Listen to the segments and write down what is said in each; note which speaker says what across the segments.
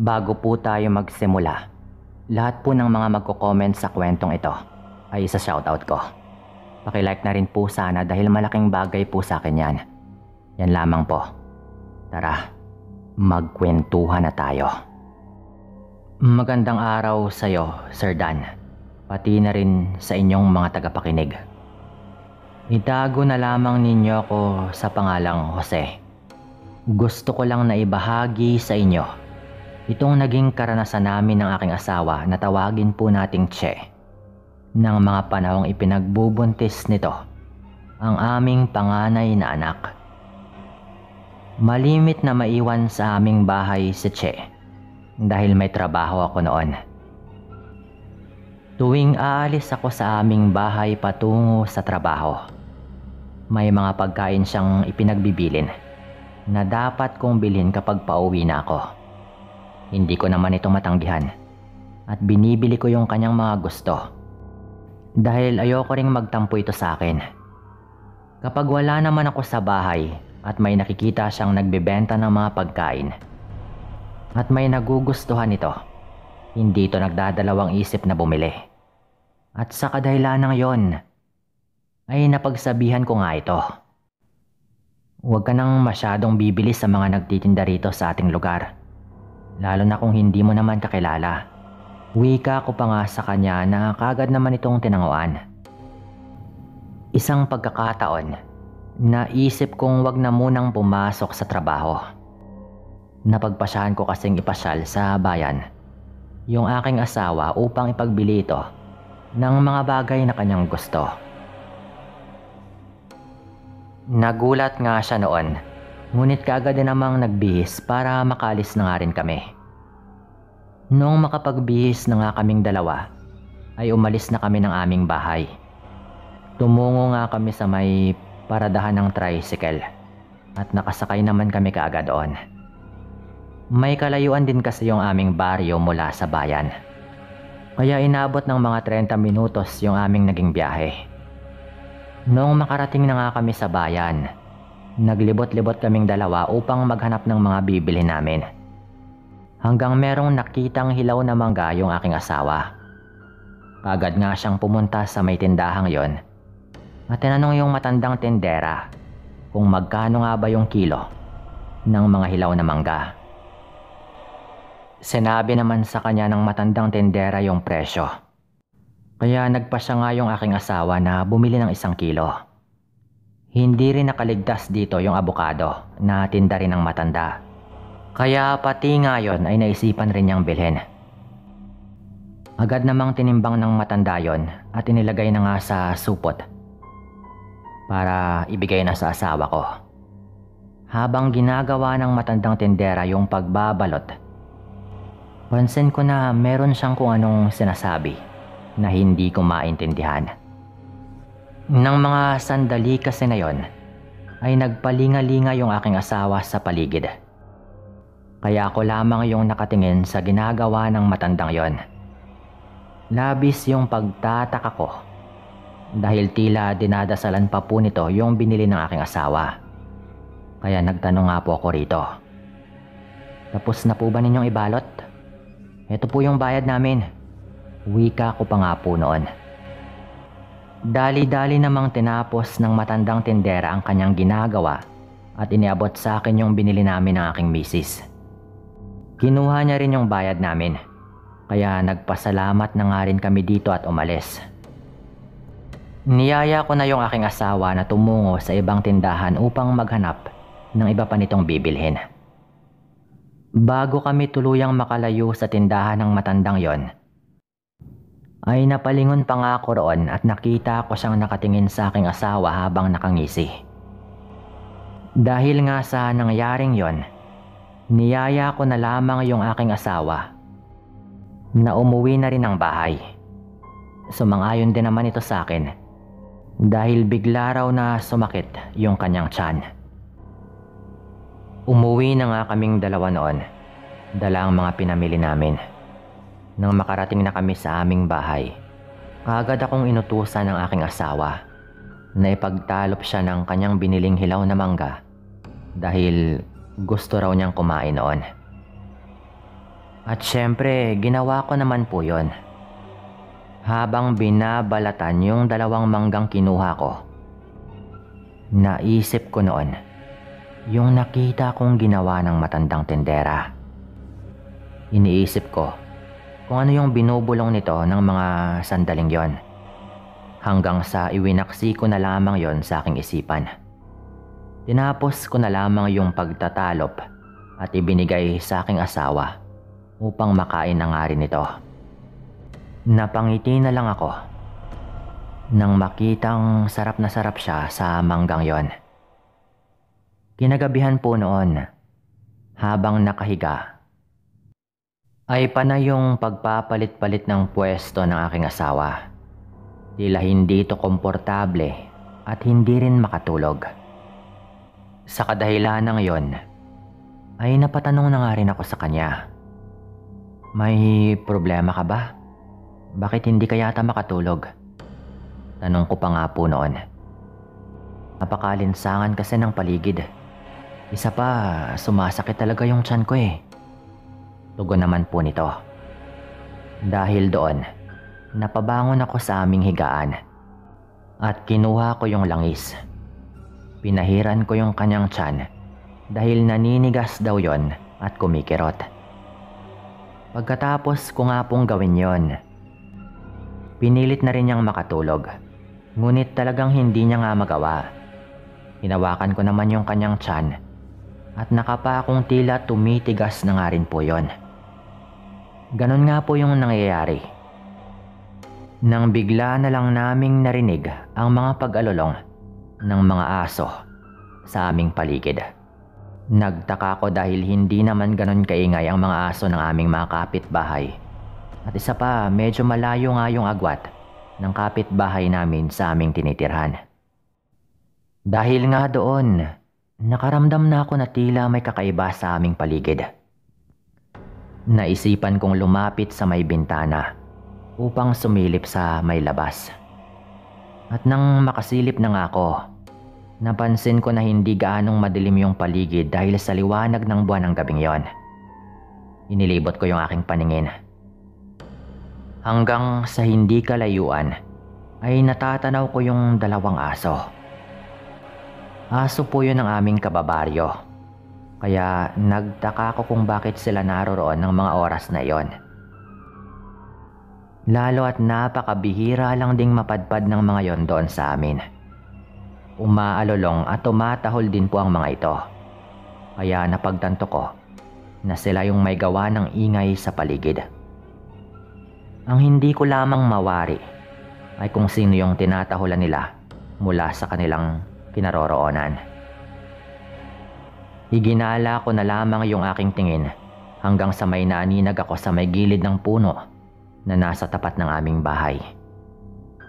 Speaker 1: Bago po tayo magsimula, lahat po ng mga magko-comment sa kwentong ito ay isa shoutout ko. Pakilike na rin po sana dahil malaking bagay po sa akin yan. Yan lamang po. Tara, magkwentuhan na tayo. Magandang araw sa iyo, Sir Dan. Pati na rin sa inyong mga tagapakinig. Itago na lamang ninyo ako sa pangalang Jose. Gusto ko lang na ibahagi sa inyo itong naging karanasan namin ng aking asawa na tawagin po nating Che. Nang mga panahong ipinagbubuntis nito ang aming panganay na anak. Malimit na maiwan sa aming bahay si Che dahil may trabaho ako noon. Tuwing aalis ako sa aming bahay patungo sa trabaho, may mga pagkain siyang ipinagbibilin na dapat kong bilhin kapag pauwi na ako. Hindi ko naman ito matanggihan at binibili ko yung kanyang mga gusto. Dahil ayoko ring magtampo ito sa akin. Kapag wala naman ako sa bahay at may nakikita siyang nagbebenta ng mga pagkain at may nagugustuhan ito, hindi ito nagdadalawang isip na bumili. At sa kadahilan ng yon, ay napagsabihan ko nga ito. Huwag ka nang masyadong bibili sa mga nagtitinda rito sa ating lugar. Lalo na kung hindi mo naman kakilala. Wika ko pa nga sa kanya na kagad naman itong tinanguan. Isang pagkakataon, naisip kong wag na munang pumasok sa trabaho. Napagpasyahan ko kasing ipasyal sa bayan yung aking asawa upang ipagbili ito ng mga bagay na kanyang gusto. Nagulat nga siya noon, ngunit kaagad din namang nagbihis para makalis na nga rin kami. Noong makapagbihis na nga kaming dalawa, ay umalis na kami ng aming bahay. Tumungo nga kami sa may paradahan ng tricycle at nakasakay naman kami kaagad doon. May kalayuan din kasi yung aming baryo mula sa bayan. Kaya inabot ng mga 30 minutos yung aming naging biyahe. Noong makarating na nga kami sa bayan, naglibot-libot kaming dalawa upang maghanap ng mga bibili namin. Hanggang merong nakitang hilaw na mangga yung aking asawa. Agad nga siyang pumunta sa may tindahang yon at tinanong yung matandang tendera kung magkano nga ba yung kilo ng mga hilaw na mangga. Sinabi naman sa kanya ng matandang tendera yung presyo. Kaya nagpasya nga yung aking asawa na bumili ng isang kilo. Hindi rin nakaligtas dito yung abukado na tinda rin ng matanda. Kaya pati nga yon ay naisipan rin niyang bilhin. Agad namang tinimbang ng matanda yon at inilagay na nga sa supot para ibigay na sa asawa ko. Habang ginagawa ng matandang tindera yung pagbabalot, pansin ko na meron siyang kung anong sinasabi na hindi ko maintindihan. Nang mga sandali kasi na yon, ay nagpalinga-linga yung aking asawa sa paligid. Kaya ako lamang yung nakatingin sa ginagawa ng matandang yon. Labis yung pagtataka ko dahil tila dinadasalan pa po nito yung binili ng aking asawa. Kaya nagtanong nga po ako rito. Tapos na po ba ninyong ibalot? Ito po yung bayad namin. Wika ko pa nga po noon. Dali-dali namang tinapos ng matandang tindera ang kanyang ginagawa at iniabot sa akin yung binili namin ng aking misis. Kinuha niya rin yung bayad namin, kaya nagpasalamat na nga rin kami dito at umalis. Niyaya ko na yung aking asawa na tumungo sa ibang tindahan upang maghanap ng iba pa nitong bibilhin. Bago kami tuluyang makalayo sa tindahan ng matandang yon, ay napalingon pa nga ako roon at nakita ko siyang nakatingin sa aking asawa habang nakangisi. Dahil nga sa nangyaring yon, niyaya ko na lamang yung aking asawa na umuwi na rin ng bahay. Sumangayon din naman ito sa akin dahil bigla raw na sumakit yung kanyang tiyan. Umuwi na nga kaming dalawa noon, dala ang mga pinamili namin. Nang makarating na kami sa aming bahay, kagad akong inutusan ng aking asawa na ipagtalop siya ng kanyang biniling hilaw na mangga dahil gusto raw niyang kumain noon. At syempre, ginawa ko naman po yon. Habang binabalatan yung dalawang manggang kinuha ko, naisip ko noon yung nakita kong ginawa ng matandang tendera. Iniisip ko kung ano yung binubulong nito ng mga sandaling yon. Hanggang sa iwinaksi ko na lamang yon sa aking isipan. Tinapos ko na lamang yung pagtatalop at ibinigay sa aking asawa upang makain na nga rin ito. Napangiti na lang ako nang makitang sarap na sarap siya sa manggang yon. Kinagabihan po noon, habang nakahiga, ay panay yung pagpapalit-palit ng pwesto ng aking asawa. Tila hindi ito komportable at hindi rin makatulog. Sa kadahilan ng yon, ay napatanong na nga rin ako sa kanya. May problema ka ba? Bakit hindi ka yata makatulog? Tanong ko pa nga po noon. Napakalinsangan kasi ng paligid. Isa pa, sumasakit talaga yung tiyan ko eh. Tugon naman po nito. Dahil doon, napabangon ako sa aming higaan at kinuha ko yung langis. Pinahiran ko yung kanyang tiyan dahil naninigas daw yon at kumikirot. Pagkatapos ko nga pong gawin yon, pinilit na rin niyang makatulog. Ngunit talagang hindi niya nga magawa. Hinawakan ko naman yung kanyang tiyan at nakapa akong tila tumitigas na nga rin po yon. Ganon nga po yung nangyayari. Nang bigla na lang naming narinig ang mga pag-alulong ng mga aso sa aming paligid. Nagtaka ko dahil hindi naman ganon kaingay ang mga aso ng aming mga kapitbahay. At isa pa, medyo malayo nga yung agwat ng kapitbahay namin sa aming tinitirhan. Dahil nga doon, nakaramdam na ako na tila may kakaiba sa aming paligid. Naisipan kong lumapit sa may bintana upang sumilip sa may labas. At nang makasilip na nga ako, napansin ko na hindi gaanong madilim yung paligid dahil sa liwanag ng buwan ng gabing yon. Inilibot ko yung aking paningin. Hanggang sa hindi kalayuan ay natatanaw ko yung dalawang aso. Aso po yun ng aming kababaryo. Kaya nagtaka ko kung bakit sila naroroon ng mga oras na iyon. Lalo at napakabihira lang ding mapadpad ng mga yon doon sa amin. Umaalolong at tumatahol din po ang mga ito. Kaya napagtanto ko na sila yung may gawa ng ingay sa paligid. Ang hindi ko lamang mawari ay kung sino yung tinatahulan nila mula sa kanilang kinaroroonan. Iginala ko na lamang yung aking tingin hanggang sa may naaninag ako sa may gilid ng puno na nasa tapat ng aming bahay.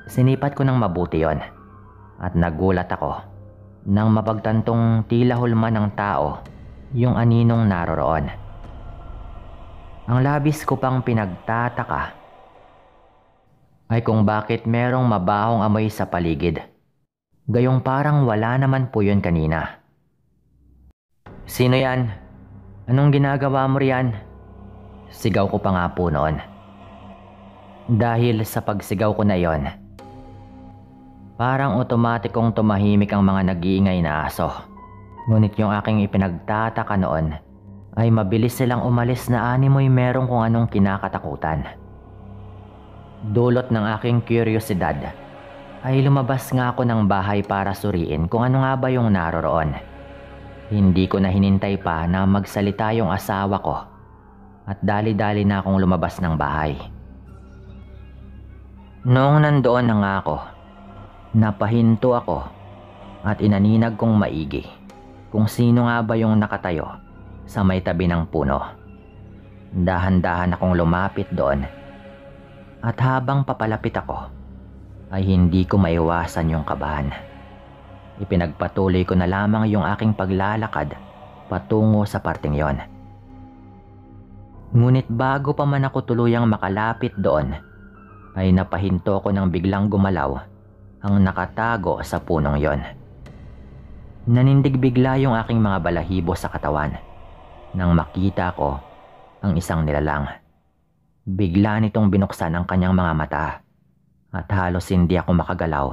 Speaker 1: Sinipat ko ng mabuti yon at nagulat ako nang mapagtantong tila hulma ng tao yung aninong naroroon. Ang labis ko pang pinagtataka ay kung bakit merong mabahong amoy sa paligid. Gayong parang wala naman po yun kanina. Sino yan? Anong ginagawa mo riyan? Sigaw ko pa nga po noon. Dahil sa pagsigaw ko na yon, parang otomatikong tumahimik ang mga nag-iingay na aso. Ngunit yung aking ipinagtataka noon ay mabilis silang umalis na animoy merong kung anong kinakatakutan. Dulot ng aking kuryosidad ay lumabas nga ako ng bahay para suriin kung ano nga ba yung naroroon. Hindi ko na hinintay pa na magsalita yung asawa ko at dali-dali na akong lumabas ng bahay. Noong nandoon na nga ako, napahinto ako at inaninag kong maigi kung sino nga ba yung nakatayo sa may tabi ng puno. Dahan-dahan akong lumapit doon at habang papalapit ako ay hindi ko maiwasan yung kabahan. Ipinagpatuloy ko na lamang yung aking paglalakad patungo sa parting yon. Ngunit bago pa man ako tuluyang makalapit doon, ay napahinto ko nang biglang gumalaw ang nakatago sa punong yon. Nanindig bigla yung aking mga balahibo sa katawan nang makita ko ang isang nilalang. Bigla nitong binuksan ang kanyang mga mata at halos hindi ako makagalaw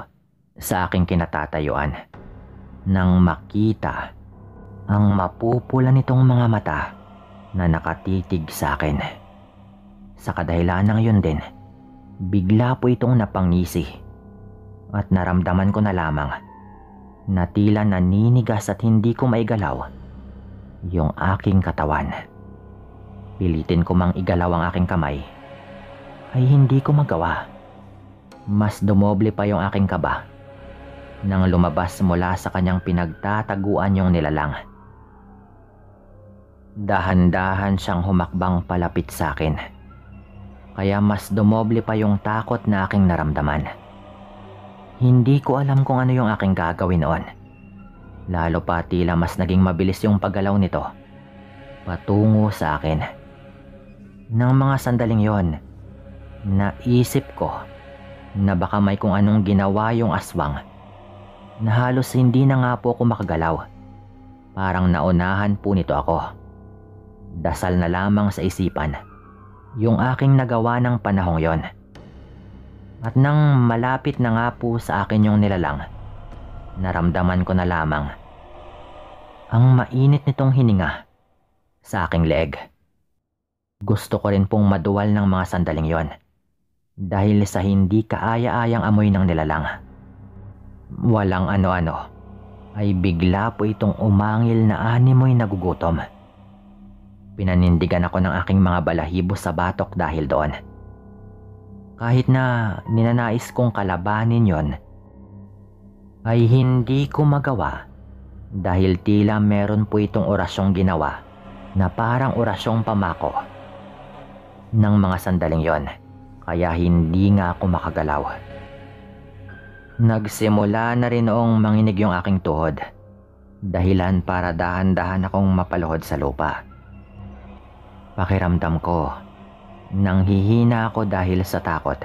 Speaker 1: sa aking kinatatayuan nang makita ang mapupula nitong mga mata na nakatitig sa akin. Sa kadahilan ng yun din, bigla po itong napangisi at naramdaman ko na lamang na tila naninigas at hindi ko maigalaw yung aking katawan. Pilitin ko mang igalaw ang aking kamay ay hindi ko magawa. Mas dumoble pa yung aking kaba nang lumabas mula sa kanyang pinagtataguan yung nilalang. Dahan-dahan siyang humakbang palapit sa akin. Kaya mas dumoble pa yung takot na aking naramdaman. Hindi ko alam kung ano yung aking gagawin noon. Lalo pa tila mas naging mabilis yung paggalaw nito. Patungo sa akin. Nang mga sandaling yon, naisip ko na baka may kung anong ginawa yung aswang na halos hindi na nga po ako makagalaw. Parang naunahan po nito ako. Dasal na lamang sa isipan yung aking nagawa ng panahong yon. At nang malapit na nga po sa akin yung nilalang, naramdaman ko na lamang ang mainit nitong hininga sa aking leeg. Gusto ko rin pong maduwal ng mga sandaling yon dahil sa hindi kaaya-ayang amoy ng nilalang. Walang ano-ano ay bigla po itong umangil na animoy nagugutom. Pinanindigan ako ng aking mga balahibo sa batok dahil doon. Kahit na ninanais kong kalabanin yon, ay hindi ko magawa dahil tila meron po itong orasyong ginawa na parang orasyong pamako ng mga sandaling yon kaya hindi nga ako makagalaw. Nagsimula na rin noong manginig yung aking tuhod dahilan para dahan-dahan akong mapaluhod sa lupa. Pakiramdam ko, nang hihina ako dahil sa takot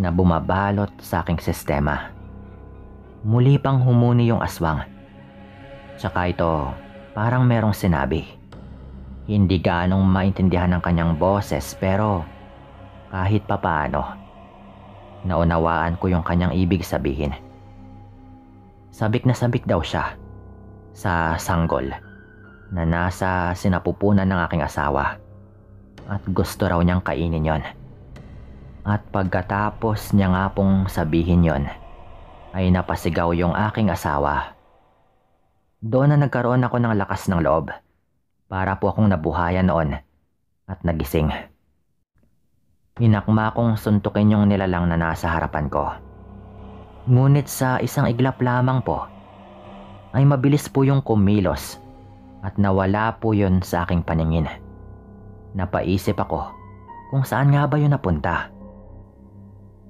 Speaker 1: na bumabalot sa aking sistema. Muli pang humuni yung aswang. Tsaka ito, parang merong sinabi. Hindi ganong maintindihan ng kanyang boses pero kahit papaano, naunawaan ko yung kanyang ibig sabihin. Sabik na sabik daw siya sa sanggol na nasa sinapupunan ng aking asawa at gusto raw niyang kainin yon. At pagkatapos niya nga pong sabihin yon, ay napasigaw yung aking asawa. Doon na nagkaroon ako ng lakas ng loob para po akong nabuhayan noon at nagising. Inakma kong suntukin yung nilalang na nasa harapan ko. Ngunit sa isang iglap lamang po, ay mabilis po yung kumilos at nawala po yun sa aking paningin. Napaisip ako kung saan nga ba yun napunta.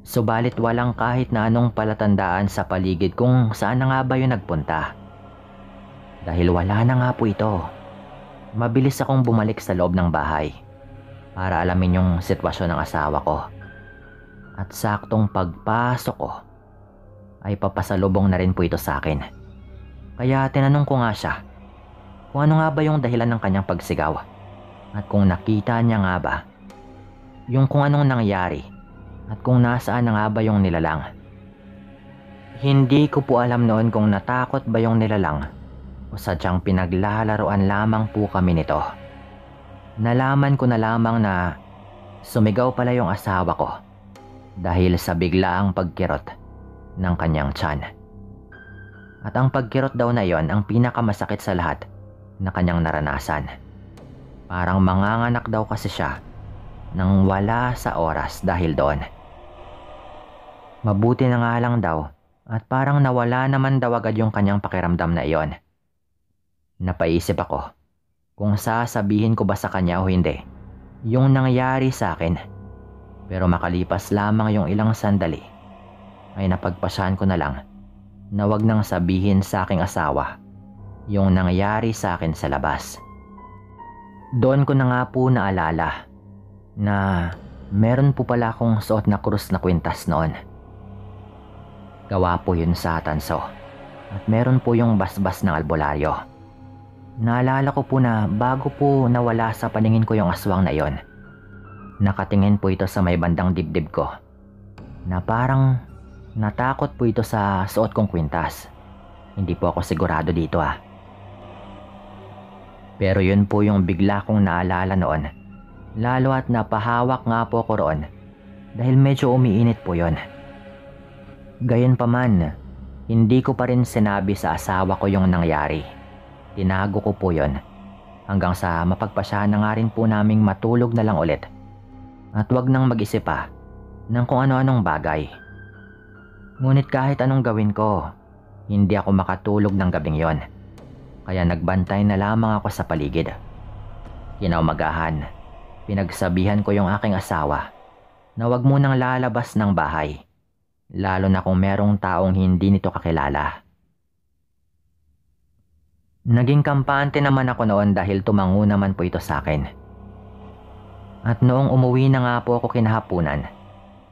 Speaker 1: Subalit walang kahit na anong palatandaan sa paligid kung saan na nga ba yun nagpunta. Dahil wala na nga po ito. Mabilis akong bumalik sa loob ng bahay para alamin yung sitwasyon ng asawa ko. At saktong pagpasok ko ay papasalubong na rin po ito sa akin. Kaya tinanong ko nga siya kung ano nga ba yung dahilan ng kanyang pagsigaw at kung nakita niya nga ba yung kung anong nangyari at kung nasaan na nga ba yung nilalang. Hindi ko po alam noon kung natakot ba yung nilalang o sadyang pinaglalaroan lamang po kami nito. Nalaman ko na lamang na sumigaw pala yung asawa ko dahil sa biglaang pagkirot ng kanyang tiyan. At ang pagkirot daw na yon ang pinakamasakit sa lahat na kanyang naranasan. Parang manganganak daw kasi siya nang wala sa oras dahil doon. Mabuti na nga lang daw at parang nawala naman daw agad yung kanyang pakiramdam na iyon. Napaisip ako kung sasabihin ko ba sa kanya o hindi yung nangyari sa akin. Pero makalipas lamang yung ilang sandali ay napagpasyahan ko na lang na wag nang sabihin sa aking asawa yung nangyari sa akin sa labas. Doon ko na nga po naalala na meron po pala akong suot na krus na kwintas noon. Gawa po yun sa tanso at meron po yung basbas ng albularyo. Naalala ko po na bago po nawala sa paningin ko yung aswang na yon. Nakatingin po ito sa may bandang dibdib ko. Na parang natakot po ito sa suot kong kwintas. Hindi po ako sigurado dito ah. Pero yun po yung bigla kong naalala noon. Lalo at napahawak nga po ko roon dahil medyo umiinit po yon. Gayon pa man, hindi ko pa rin sinabi sa asawa ko yung nangyari. Tinago ko po yon hanggang sa mapagpasyahan na nga rin po naming matulog na lang ulit. At wag nang mag-isip pa ng kung ano-anong bagay. Ngunit kahit anong gawin ko, hindi ako makatulog ng gabing yon. Kaya nagbantay na lamang ako sa paligid. Kinaumagahan, pinagsabihan ko yung aking asawa na wag munang lalabas ng bahay. Lalo na kung merong taong hindi nito kakilala. Naging kampante naman ako noon dahil tumango naman po ito sa akin. At noong umuwi na nga po ako kinahapunan,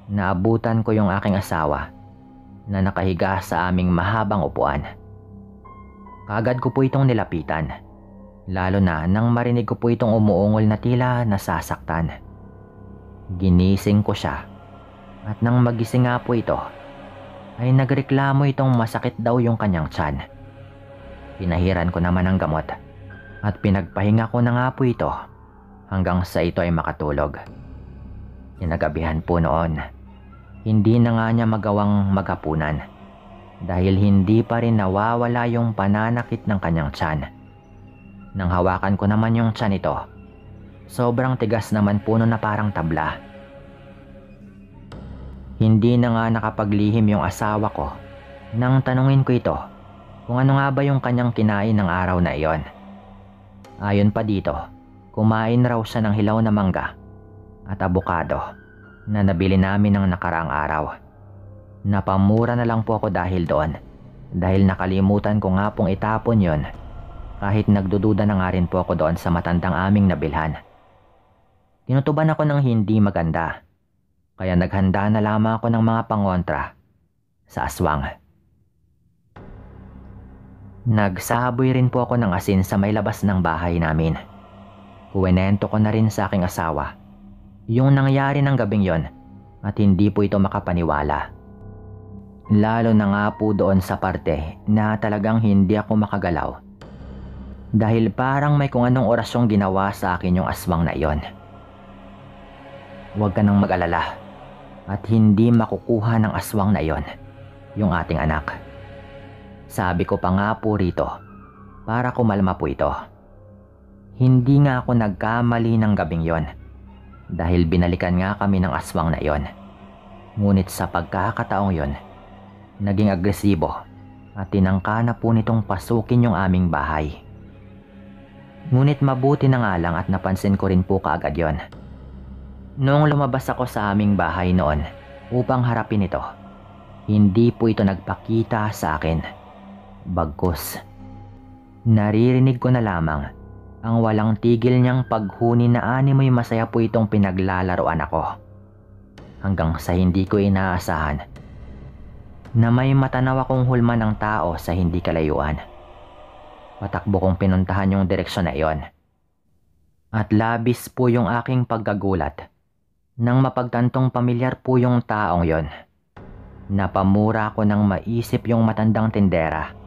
Speaker 1: naabutan ko yung aking asawa na nakahiga sa aming mahabang upuan. Kagad ko po itong nilapitan, lalo na nang marinig ko po itong umuungol na tila nasasaktan. Ginising ko siya at nang magising nga po ito, ay nagreklamo itong masakit daw yung kanyang tiyan. Pinahiran ko naman ang gamot at pinagpahinga ko na nga po ito hanggang sa ito ay makatulog. Kinagabihan po noon, hindi na nga niya magawang maghapunan dahil hindi pa rin nawawala yung pananakit ng kanyang tiyan. Nang hawakan ko naman yung tiyan ito, sobrang tigas naman puno na parang tabla. Hindi na nga nakapaglihim yung asawa ko nang tanungin ko ito kung ano nga ba yung kanyang kinain ng araw na iyon. Ayon pa dito, kumain raw siya ng hilaw na mangga at abukado na nabili namin ng nakaraang araw. Napamura na lang po ako dahil doon dahil nakalimutan ko nga pong itapon yon kahit nagdududa na nga rin po ako doon sa matandang aming nabilhan. Tinutuban ako ng hindi maganda kaya naghanda na lamang ako ng mga pangontra sa aswang. Nagsaboy rin po ako ng asin sa may labas ng bahay namin. Kuwenento ko na rin sa aking asawa yung nangyari ng gabing yon at hindi po ito makapaniwala. Lalo na nga po doon sa parte na talagang hindi ako makagalaw. Dahil parang may kung anong orasyong ginawa sa akin yung aswang na iyon. Huwag ka nang mag-alala at hindi makukuha ng aswang na iyon yung ating anak. Sabi ko pa nga po rito para kumalma po ito. Hindi nga ako nagkamali ng gabing yon dahil binalikan nga kami ng aswang na yon. Ngunit sa pagkakataong yon, naging agresibo at tinangka na po nitong pasukin yung aming bahay. Ngunit mabuti na nga lang at napansin ko rin po kaagad yon. Noong lumabas ako sa aming bahay noon upang harapin ito, hindi po ito nagpakita sa akin Bagkus. Naririnig ko na lamang ang walang tigil niyang paghuni na animoy masaya po itong pinaglalaroan ako. Hanggang sa hindi ko inaasahan na may matanaw akong hulma ng tao sa hindi kalayuan. Patakbo kong pinuntahan yung direksyon na iyon. At labis po yung aking pagkagulat nang mapagtantong pamilyar po yung taong yon. Napamura ko nang maisip yung matandang tindera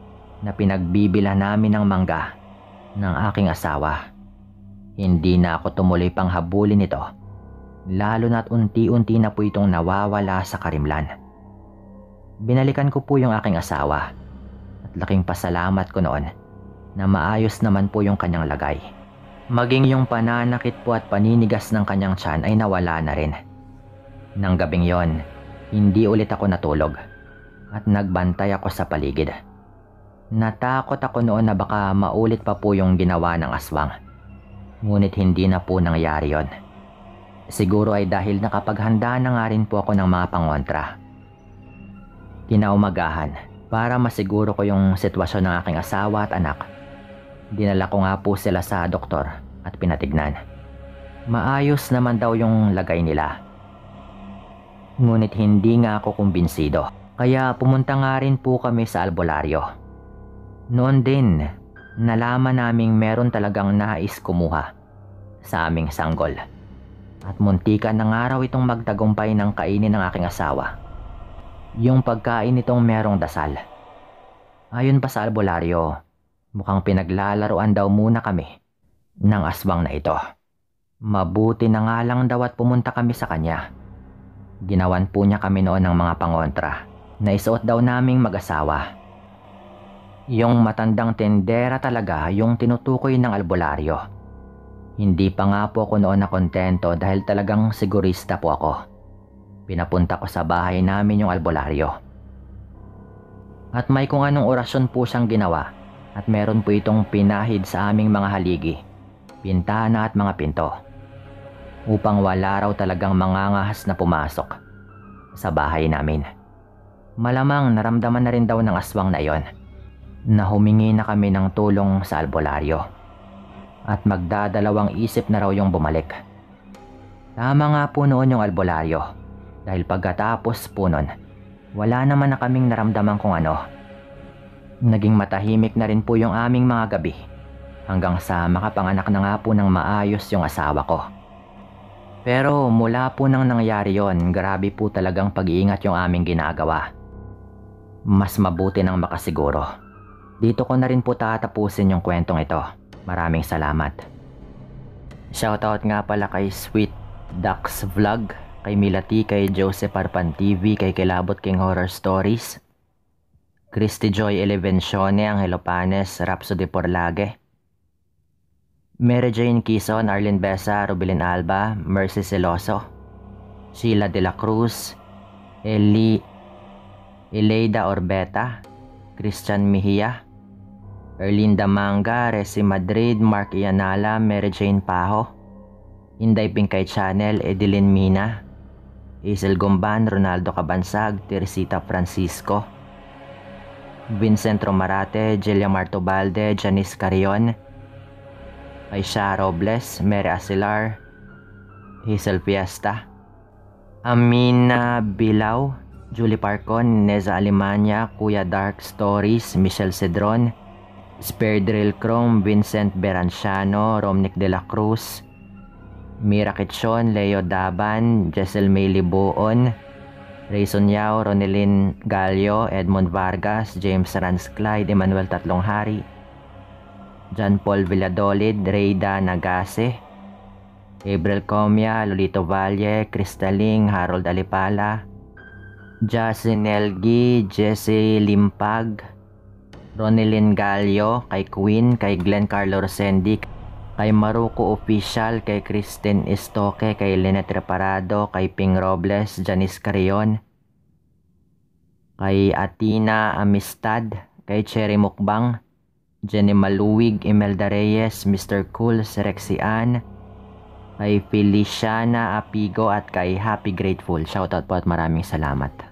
Speaker 1: na pinagbibila namin ng mangga ng aking asawa. Hindi na ako tumuloy pang habulin ito, lalo na't unti-unti na po itong nawawala sa karimlan. Binalikan ko po yung aking asawa at laking pasalamat ko noon na maayos naman po yung kanyang lagay. Maging yung pananakit po at paninigas ng kanyang tiyan ay nawala na rin. Nang gabing yon, hindi ulit ako natulog at nagbantay ako sa paligid. Natakot ako noon na baka maulit pa po yung ginawa ng aswang. Ngunit hindi na po nangyari yon. Siguro ay dahil nakapaghanda na nga rin po ako ng mga pangontra. Kinaumagahan para masiguro ko yung sitwasyon ng aking asawa at anak. Dinala ko nga po sila sa doktor at pinatignan. Maayos naman daw yung lagay nila. Ngunit hindi nga ako kumbinsido. Kaya pumunta nga rin po kami sa albularyo noon din, nalaman naming meron talagang nais kumuha sa aming sanggol. At muntikan ng araw itong magtagumpay ng kainin ng aking asawa. Yung pagkain nitong merong dasal. Ayon pa sa albularyo, mukhang pinaglalaroan daw muna kami ng aswang na ito. Mabuti na nga lang daw at pumunta kami sa kanya. Ginawan po niya kami noon ng mga pangontra na isuot daw naming mag-asawa. Yung matandang tendera talaga yung tinutukoy ng albularyo. Hindi pa nga po ako noon na kontento dahil talagang sigurista po ako. Pinapunta ko sa bahay namin yung albularyo. At may kung anong orasyon po siyang ginawa at meron po itong pinahid sa aming mga haligi, pintana at mga pinto. Upang wala raw talagang mangangahas na pumasok sa bahay namin. Malamang naramdaman na rin daw ng aswang na yon na humingi na kami ng tulong sa albularyo at magdadalawang isip na raw yung bumalik. Tama nga po noon yung albularyo dahil pagkatapos po nun, wala naman na kaming naramdaman kung ano. Naging matahimik na rin po yung aming mga gabi hanggang sa makapanganak na nga po ng maayos yung asawa ko. Pero mula po nang nangyari yon, grabe po talagang pag-iingat yung aming ginagawa. Mas mabuti nang makasiguro. Dito ko na rin po tatapusin yung kwentong ito. Maraming salamat. Shoutout nga pala kay Sweet Ducks Vlog, kay Milati, kay Joseph Arpan TV, kay Kilabot King Horror Stories, Christy Joy Elevencione, Angelo Panes, Rhapsody Porlage, Mary Jane Quezon, Arlene Besa, Rubilin Alba, Mercy Celoso, Sheila De La Cruz, Eli, Eleida Orbeta, Christian Mejia, Erlinda Manga, Resi Madrid, Mark Ianala, Mary Jane Paho, Inday Pinkay Channel, Edeline Mina, Isel Gumban, Ronaldo Cabansag, Teresita Francisco, Vincent Romarate, Jelia Martobalde, Janice Carion, Aisha Robles, Mary Asilar, Hazel Fiesta, Amina Bilaw, Julie Parcon, Neza Alemania, Kuya Dark Stories, Michelle Cedron, Sperdrill Chrome, Vincent Beranciano, Romnick De La Cruz, Mira Kitson, Leo Daban, Jessel May Libuon, Rayson Yao, Ronelyn Gallo, Edmond Vargas, James Rans Clyde, Emmanuel Tatlong Hari, John Paul Villadolid, Reyda Nagase, Gabriel Comia, Lolito Valle, Cristaling, Harold Alipala, Jasin Elgi, Jesse Limpag, Ronilyn Gallo, kay Queen, kay Glenn Carlo Rosendi, kay Maruco Official, kay Kristen Estoque, kay Lynette Reparado, kay Ping Robles, Janice Carrion, kay Atina Amistad, kay Cherry Mukbang, Jenny Maluwig, Imelda Reyes, Mr. Cool, Rexy Ann, kay Feliciana Apigo at kay Happy Grateful. Shoutout po at maraming salamat.